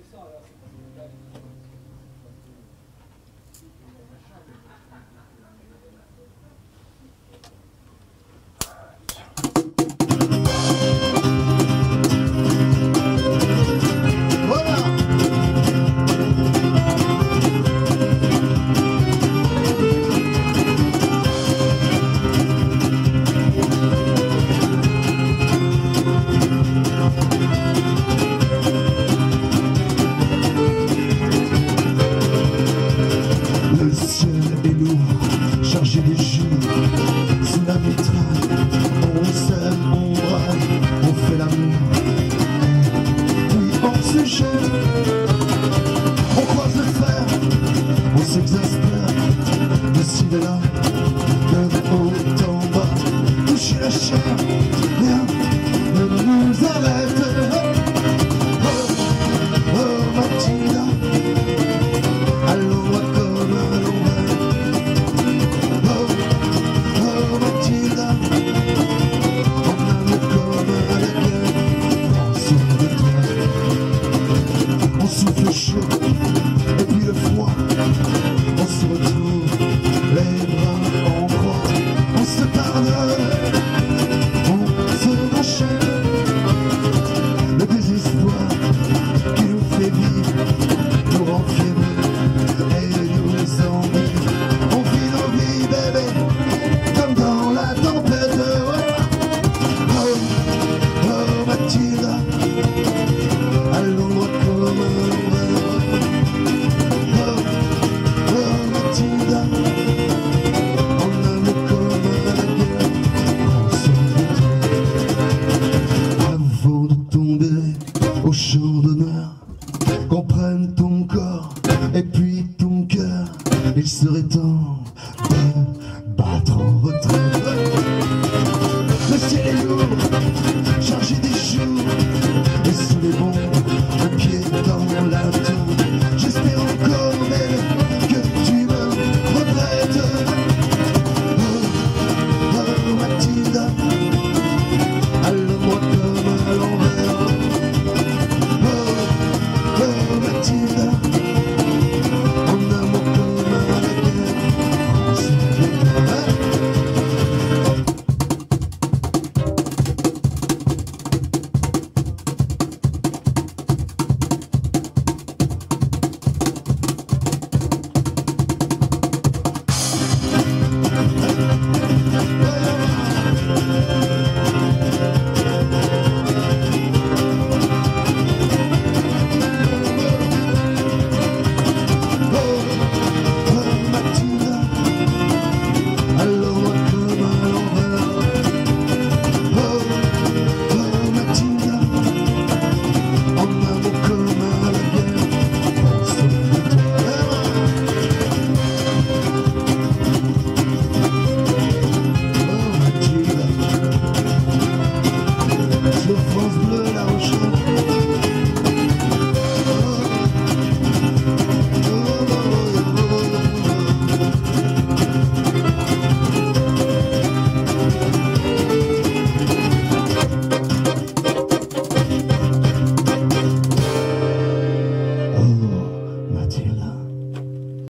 Yeah. Angela. et puis ton cœur. Il serait temps de battre en retraite. Le ciel est lourd, chargé des jours, et sous les bombes, un pied dans la tour. J'espère encore, mais que tu me regrettes. Oh, oh Mathilda, allons-moi comme à l'envers. Oh, oh Mathilda.